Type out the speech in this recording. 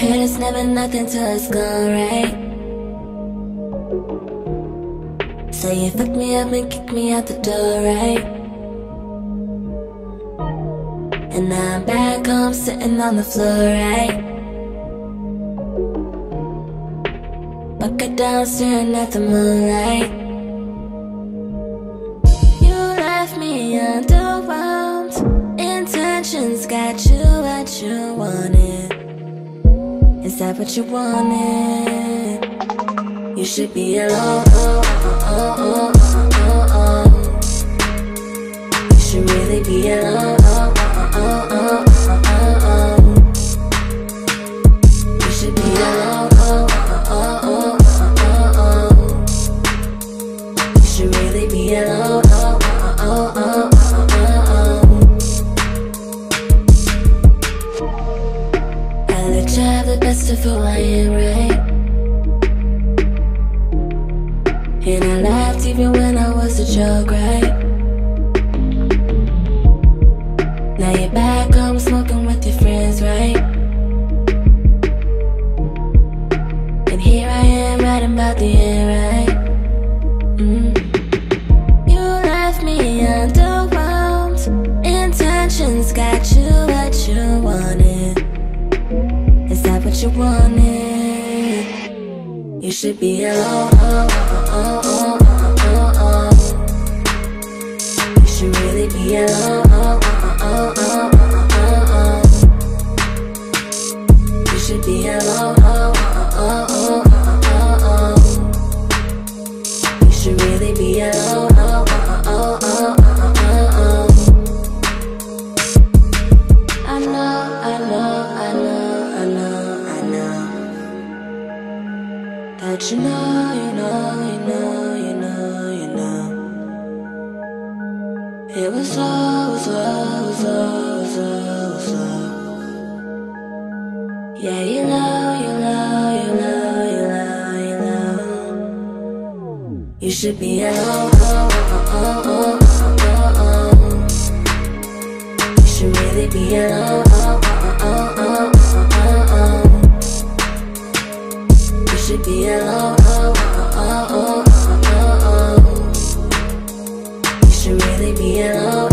there's never nothing till it's gone right. So you fucked me up and kicked me out the door, right? And now I'm back home sitting on the floor, right? Bucket down staring at the moonlight. You left me underwhelmed. Intentions got you That what you wanted? You should be alone. Oh, oh, oh, am, right? And I laughed even when I was a joke, right? Now you're back home smoking with your friends, right? And here I am writing about the end, right? Mm. You should be alone. That you know, you know, you know, you know, you know. It was slow, slow, slow, slow, slow. Yeah, you know, you know, you know, you know, you know. You should be alone. Oh, oh, oh, CLO, oh, oh, oh, oh. You should really be alone.